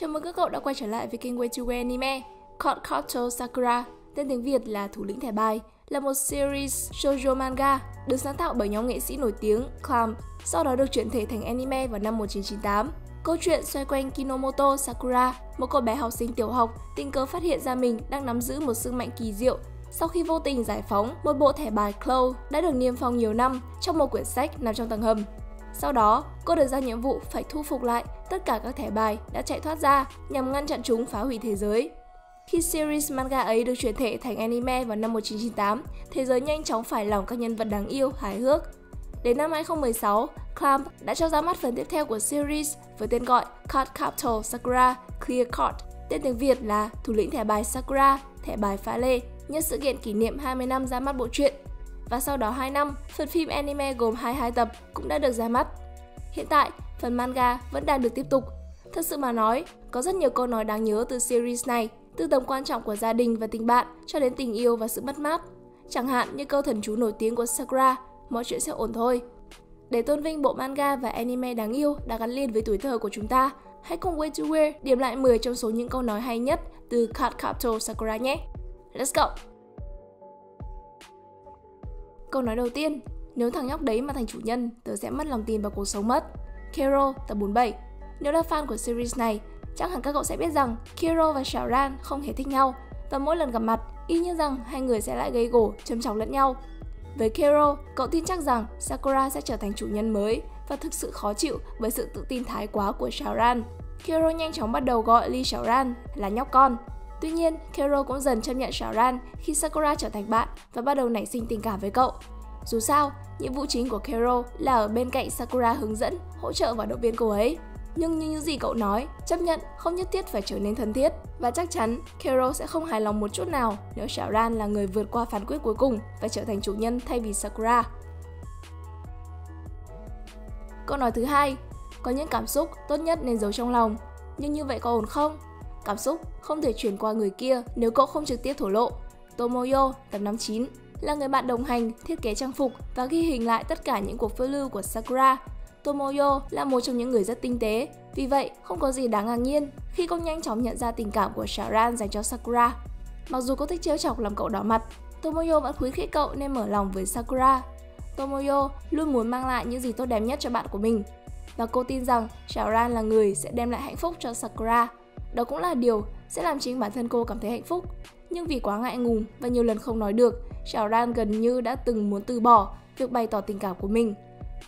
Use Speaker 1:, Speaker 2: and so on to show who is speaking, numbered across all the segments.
Speaker 1: Chào mừng các cậu đã quay trở lại với kênh Way to Way Anime. Card Koto Sakura, tên tiếng Việt là Thủ lĩnh thẻ bài, là một series shoujo manga được sáng tạo bởi nhóm nghệ sĩ nổi tiếng Clamp, sau đó được chuyển thể thành anime vào năm 1998. Câu chuyện xoay quanh Kinomoto Sakura, một cô bé học sinh tiểu học tình cờ phát hiện ra mình đang nắm giữ một sức mạnh kỳ diệu sau khi vô tình giải phóng một bộ thẻ bài Clow đã được niêm phong nhiều năm trong một quyển sách nằm trong tầng hầm. Sau đó, cô được ra nhiệm vụ phải thu phục lại tất cả các thẻ bài đã chạy thoát ra nhằm ngăn chặn chúng phá hủy thế giới. Khi series manga ấy được chuyển thể thành anime vào năm 1998, thế giới nhanh chóng phải lòng các nhân vật đáng yêu, hài hước. Đến năm 2016, Clamp đã cho ra mắt phần tiếp theo của series với tên gọi Card Capital Sakura Clear Card, tên tiếng Việt là Thủ lĩnh thẻ bài Sakura, thẻ bài pha lê, nhân sự kiện kỷ niệm 20 năm ra mắt bộ truyện và sau đó 2 năm, phần phim anime gồm 22 tập cũng đã được ra mắt. Hiện tại, phần manga vẫn đang được tiếp tục. Thật sự mà nói, có rất nhiều câu nói đáng nhớ từ series này, từ tầm quan trọng của gia đình và tình bạn cho đến tình yêu và sự mất mát. Chẳng hạn như câu thần chú nổi tiếng của Sakura, mọi chuyện sẽ ổn thôi. Để tôn vinh bộ manga và anime đáng yêu đã gắn liền với tuổi thơ của chúng ta, hãy cùng Way to Wear điểm lại 10 trong số những câu nói hay nhất từ Card Captor Sakura nhé. Let's go! Câu nói đầu tiên, nếu thằng nhóc đấy mà thành chủ nhân, tớ sẽ mất lòng tin vào cuộc sống mất. Kero, tập 47 Nếu là fan của series này, chắc hẳn các cậu sẽ biết rằng Kero và Shaoran không hề thích nhau và mỗi lần gặp mặt, y như rằng hai người sẽ lại gây gổ, châm chọc lẫn nhau. Với Kero, cậu tin chắc rằng Sakura sẽ trở thành chủ nhân mới và thực sự khó chịu bởi sự tự tin thái quá của Shaoran. Kero nhanh chóng bắt đầu gọi Lee Shaoran là nhóc con. Tuy nhiên, Kero cũng dần chấp nhận Shaoran khi Sakura trở thành bạn và bắt đầu nảy sinh tình cảm với cậu. Dù sao, nhiệm vụ chính của Kero là ở bên cạnh Sakura hướng dẫn, hỗ trợ và động viên cô ấy. Nhưng như những gì cậu nói, chấp nhận không nhất thiết phải trở nên thân thiết. Và chắc chắn Kero sẽ không hài lòng một chút nào nếu Shaoran là người vượt qua phán quyết cuối cùng và trở thành chủ nhân thay vì Sakura. Câu nói thứ hai, có những cảm xúc tốt nhất nên giấu trong lòng. Nhưng như vậy có ổn không? Cảm xúc không thể chuyển qua người kia nếu cậu không trực tiếp thổ lộ. Tomoyo, tập 59 là người bạn đồng hành, thiết kế trang phục và ghi hình lại tất cả những cuộc phiêu lưu của Sakura. Tomoyo là một trong những người rất tinh tế, vì vậy không có gì đáng ngạc nhiên khi cô nhanh chóng nhận ra tình cảm của Sharan dành cho Sakura. Mặc dù cô thích trêu chọc làm cậu đỏ mặt, Tomoyo vẫn khuyến khích cậu nên mở lòng với Sakura. Tomoyo luôn muốn mang lại những gì tốt đẹp nhất cho bạn của mình, và cô tin rằng Shaoran là người sẽ đem lại hạnh phúc cho Sakura. Đó cũng là điều sẽ làm chính bản thân cô cảm thấy hạnh phúc. Nhưng vì quá ngại ngùng và nhiều lần không nói được, Chào Ran gần như đã từng muốn từ bỏ việc bày tỏ tình cảm của mình.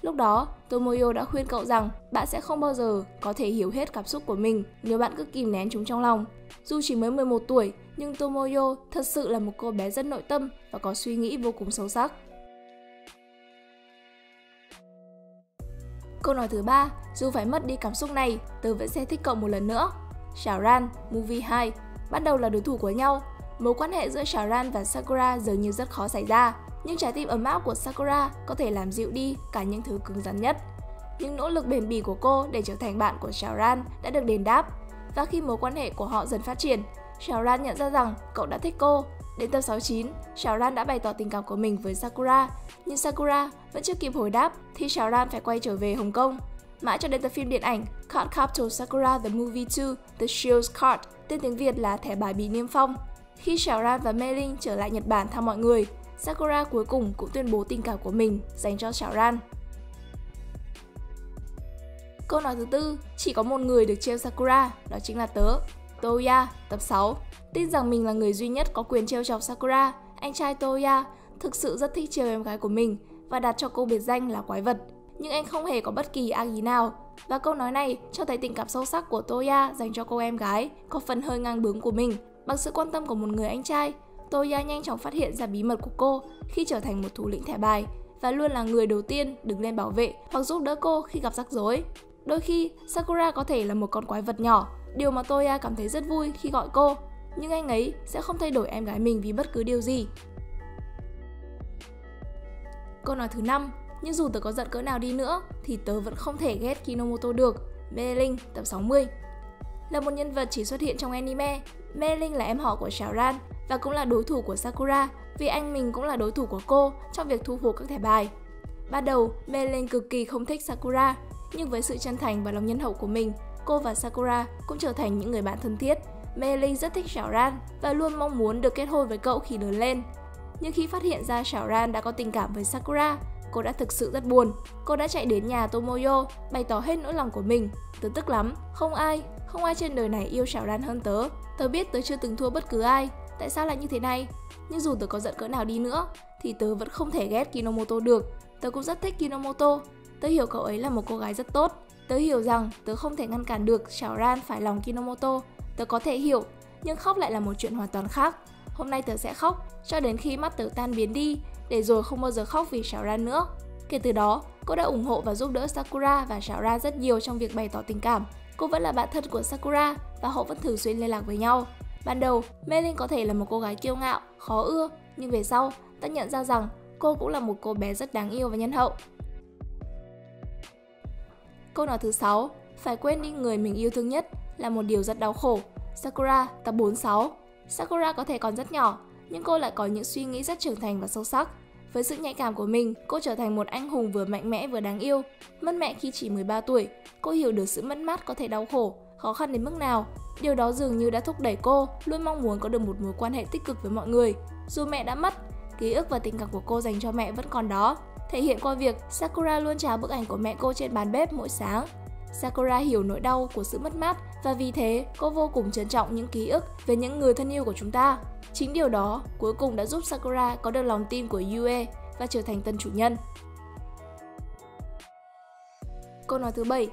Speaker 1: Lúc đó, Tomoyo đã khuyên cậu rằng bạn sẽ không bao giờ có thể hiểu hết cảm xúc của mình nếu bạn cứ kìm nén chúng trong lòng. Dù chỉ mới 11 tuổi, nhưng Tomoyo thật sự là một cô bé rất nội tâm và có suy nghĩ vô cùng sâu sắc. Câu nói thứ ba, dù phải mất đi cảm xúc này, tớ vẫn sẽ thích cậu một lần nữa. Shaoran, Movie 2 Bắt đầu là đối thủ của nhau, mối quan hệ giữa Shaoran và Sakura dường như rất khó xảy ra, nhưng trái tim ấm áp của Sakura có thể làm dịu đi cả những thứ cứng rắn nhất. Những nỗ lực bền bỉ của cô để trở thành bạn của Shaoran đã được đền đáp, và khi mối quan hệ của họ dần phát triển, Shaoran nhận ra rằng cậu đã thích cô. Đến tập 69, Shaoran đã bày tỏ tình cảm của mình với Sakura, nhưng Sakura vẫn chưa kịp hồi đáp thì Shaoran phải quay trở về Hồng Kông. Mãi cho đến tập phim điện ảnh Card Captor Sakura The Movie 2 The Shield's Card, tên tiếng Việt là thẻ bài bị niêm phong. Khi Shaoran và Mei Ling trở lại Nhật Bản thăm mọi người, Sakura cuối cùng cũng tuyên bố tình cảm của mình dành cho Shaoran. Câu nói thứ tư, chỉ có một người được trêu Sakura, đó chính là tớ. Toya, tập 6. Tin rằng mình là người duy nhất có quyền trêu chọc Sakura, anh trai Toya thực sự rất thích trêu em gái của mình và đặt cho cô biệt danh là quái vật. Nhưng anh không hề có bất kỳ ác ý nào. Và câu nói này cho thấy tình cảm sâu sắc của Toya dành cho cô em gái, có phần hơi ngang bướng của mình. Bằng sự quan tâm của một người anh trai, Toya nhanh chóng phát hiện ra bí mật của cô khi trở thành một thủ lĩnh thẻ bài và luôn là người đầu tiên đứng lên bảo vệ hoặc giúp đỡ cô khi gặp rắc rối. Đôi khi, Sakura có thể là một con quái vật nhỏ, điều mà Toya cảm thấy rất vui khi gọi cô, nhưng anh ấy sẽ không thay đổi em gái mình vì bất cứ điều gì. Câu nói thứ năm, nhưng dù tớ có giận cỡ nào đi nữa thì tớ vẫn không thể ghét Kinomoto được. Meling tập 60 Là một nhân vật chỉ xuất hiện trong anime, Meling là em họ của Shaoran và cũng là đối thủ của Sakura vì anh mình cũng là đối thủ của cô trong việc thu phục các thẻ bài. Ban đầu, Meling cực kỳ không thích Sakura, nhưng với sự chân thành và lòng nhân hậu của mình, cô và Sakura cũng trở thành những người bạn thân thiết. Mei rất thích Xiao Ran và luôn mong muốn được kết hôn với cậu khi lớn lên. Nhưng khi phát hiện ra Xiao Ran đã có tình cảm với Sakura, cô đã thực sự rất buồn. Cô đã chạy đến nhà Tomoyo, bày tỏ hết nỗi lòng của mình. Tớ tức lắm, không ai, không ai trên đời này yêu Sảo Ran hơn tớ. Tớ biết tớ chưa từng thua bất cứ ai, tại sao lại như thế này? Nhưng dù tớ có giận cỡ nào đi nữa, thì tớ vẫn không thể ghét Kinomoto được. Tớ cũng rất thích Kinomoto. Tớ hiểu cậu ấy là một cô gái rất tốt. Tớ hiểu rằng tớ không thể ngăn cản được Sảo Ran phải lòng Kinomoto. Tớ có thể hiểu, nhưng khóc lại là một chuyện hoàn toàn khác. Hôm nay tớ sẽ khóc cho đến khi mắt tớ tan biến đi, để rồi không bao giờ khóc vì Xiao Ran nữa. Kể từ đó, cô đã ủng hộ và giúp đỡ Sakura và Xiao Ran rất nhiều trong việc bày tỏ tình cảm. Cô vẫn là bạn thân của Sakura và họ vẫn thường xuyên liên lạc với nhau. Ban đầu, Melin có thể là một cô gái kiêu ngạo, khó ưa, nhưng về sau, ta nhận ra rằng cô cũng là một cô bé rất đáng yêu và nhân hậu. Câu nói thứ 6, phải quên đi người mình yêu thương nhất là một điều rất đau khổ. Sakura, tập 46. Sakura có thể còn rất nhỏ, nhưng cô lại có những suy nghĩ rất trưởng thành và sâu sắc. Với sự nhạy cảm của mình, cô trở thành một anh hùng vừa mạnh mẽ vừa đáng yêu. Mất mẹ khi chỉ 13 tuổi, cô hiểu được sự mất mát có thể đau khổ, khó khăn đến mức nào. Điều đó dường như đã thúc đẩy cô luôn mong muốn có được một mối quan hệ tích cực với mọi người. Dù mẹ đã mất, ký ức và tình cảm của cô dành cho mẹ vẫn còn đó, thể hiện qua việc Sakura luôn trào bức ảnh của mẹ cô trên bàn bếp mỗi sáng. Sakura hiểu nỗi đau của sự mất mát và vì thế cô vô cùng trân trọng những ký ức về những người thân yêu của chúng ta. Chính điều đó cuối cùng đã giúp Sakura có được lòng tin của Yue và trở thành tân chủ nhân. Câu nói thứ bảy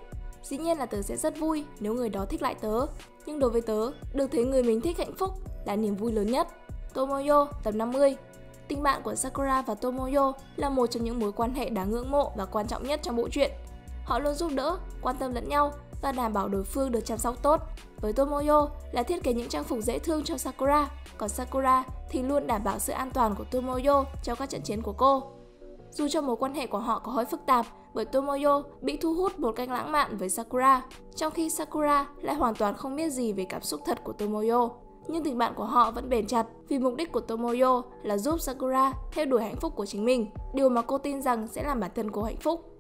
Speaker 1: Dĩ nhiên là tớ sẽ rất vui nếu người đó thích lại tớ, nhưng đối với tớ, được thấy người mình thích hạnh phúc là niềm vui lớn nhất. Tomoyo, tập 50 Tình bạn của Sakura và Tomoyo là một trong những mối quan hệ đáng ngưỡng mộ và quan trọng nhất trong bộ truyện. Họ luôn giúp đỡ, quan tâm lẫn nhau và đảm bảo đối phương được chăm sóc tốt. Với Tomoyo là thiết kế những trang phục dễ thương cho Sakura, còn Sakura thì luôn đảm bảo sự an toàn của Tomoyo trong các trận chiến của cô. Dù cho mối quan hệ của họ có hơi phức tạp bởi Tomoyo bị thu hút một cách lãng mạn với Sakura, trong khi Sakura lại hoàn toàn không biết gì về cảm xúc thật của Tomoyo. Nhưng tình bạn của họ vẫn bền chặt vì mục đích của Tomoyo là giúp Sakura theo đuổi hạnh phúc của chính mình, điều mà cô tin rằng sẽ làm bản thân cô hạnh phúc.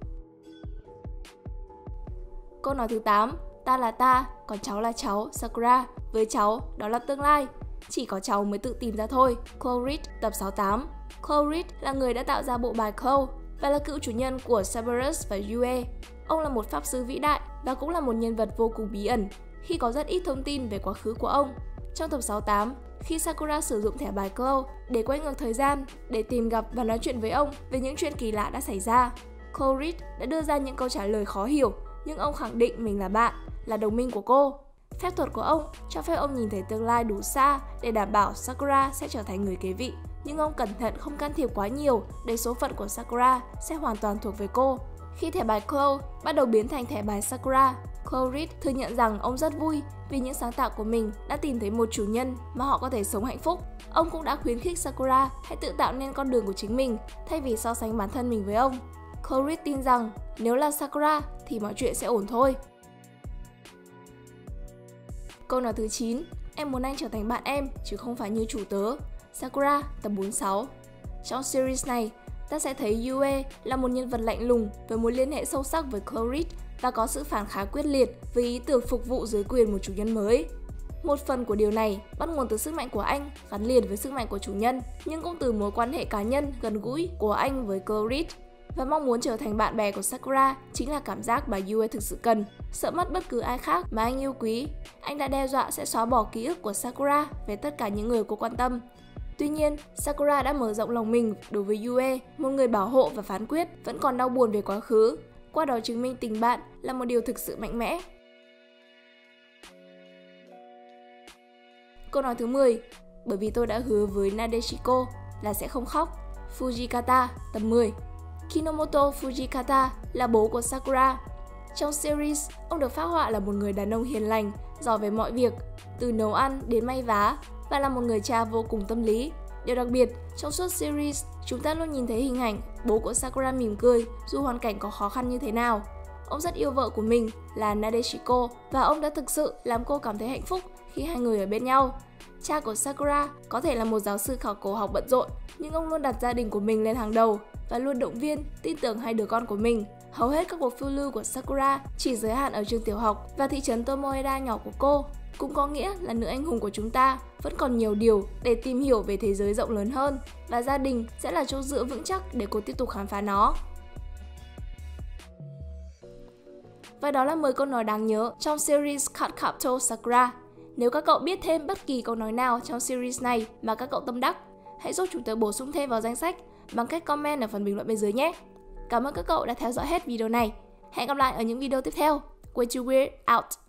Speaker 1: Câu nói thứ 8, ta là ta, còn cháu là cháu, Sakura. Với cháu, đó là tương lai. Chỉ có cháu mới tự tìm ra thôi. Chloe tập 68. Chloe là người đã tạo ra bộ bài Chloe và là cựu chủ nhân của Cerberus và Yue. Ông là một pháp sư vĩ đại và cũng là một nhân vật vô cùng bí ẩn khi có rất ít thông tin về quá khứ của ông. Trong tập 68, khi Sakura sử dụng thẻ bài Chloe để quay ngược thời gian để tìm gặp và nói chuyện với ông về những chuyện kỳ lạ đã xảy ra, Chloe đã đưa ra những câu trả lời khó hiểu nhưng ông khẳng định mình là bạn, là đồng minh của cô. Phép thuật của ông cho phép ông nhìn thấy tương lai đủ xa để đảm bảo Sakura sẽ trở thành người kế vị. Nhưng ông cẩn thận không can thiệp quá nhiều để số phận của Sakura sẽ hoàn toàn thuộc về cô. Khi thẻ bài Chloe bắt đầu biến thành thẻ bài Sakura, Chloe Reed thừa nhận rằng ông rất vui vì những sáng tạo của mình đã tìm thấy một chủ nhân mà họ có thể sống hạnh phúc. Ông cũng đã khuyến khích Sakura hãy tự tạo nên con đường của chính mình thay vì so sánh bản thân mình với ông. Chloe Reed tin rằng nếu là Sakura thì mọi chuyện sẽ ổn thôi. Câu nói thứ 9 Em muốn anh trở thành bạn em, chứ không phải như chủ tớ. Sakura, tập 46 Trong series này, ta sẽ thấy Yue là một nhân vật lạnh lùng với mối liên hệ sâu sắc với Clorid và có sự phản kháng quyết liệt với ý tưởng phục vụ dưới quyền một chủ nhân mới. Một phần của điều này bắt nguồn từ sức mạnh của anh gắn liền với sức mạnh của chủ nhân, nhưng cũng từ mối quan hệ cá nhân gần gũi của anh với Clorid và mong muốn trở thành bạn bè của Sakura chính là cảm giác mà Yue thực sự cần. Sợ mất bất cứ ai khác mà anh yêu quý, anh đã đe dọa sẽ xóa bỏ ký ức của Sakura về tất cả những người cô quan tâm. Tuy nhiên, Sakura đã mở rộng lòng mình đối với Yue, một người bảo hộ và phán quyết, vẫn còn đau buồn về quá khứ. Qua đó chứng minh tình bạn là một điều thực sự mạnh mẽ. Câu nói thứ 10 Bởi vì tôi đã hứa với Nadeshiko là sẽ không khóc. Fujikata, tập 10 Kinomoto Fujikata là bố của Sakura. Trong series, ông được phác họa là một người đàn ông hiền lành, giỏi về mọi việc, từ nấu ăn đến may vá, và là một người cha vô cùng tâm lý. Điều đặc biệt, trong suốt series, chúng ta luôn nhìn thấy hình ảnh bố của Sakura mỉm cười dù hoàn cảnh có khó khăn như thế nào. Ông rất yêu vợ của mình là Nadeshiko và ông đã thực sự làm cô cảm thấy hạnh phúc khi hai người ở bên nhau. Cha của Sakura có thể là một giáo sư khảo cổ học bận rộn, nhưng ông luôn đặt gia đình của mình lên hàng đầu và luôn động viên, tin tưởng hai đứa con của mình. Hầu hết các cuộc phiêu lưu của Sakura chỉ giới hạn ở trường tiểu học và thị trấn Tomoeda nhỏ của cô. Cũng có nghĩa là nữ anh hùng của chúng ta vẫn còn nhiều điều để tìm hiểu về thế giới rộng lớn hơn và gia đình sẽ là chỗ dựa vững chắc để cô tiếp tục khám phá nó. Và đó là 10 câu nói đáng nhớ trong series Cut Capto Sakura. Nếu các cậu biết thêm bất kỳ câu nói nào trong series này mà các cậu tâm đắc, hãy giúp chúng tớ bổ sung thêm vào danh sách bằng cách comment ở phần bình luận bên dưới nhé. Cảm ơn các cậu đã theo dõi hết video này. Hẹn gặp lại ở những video tiếp theo. Way to Weird out!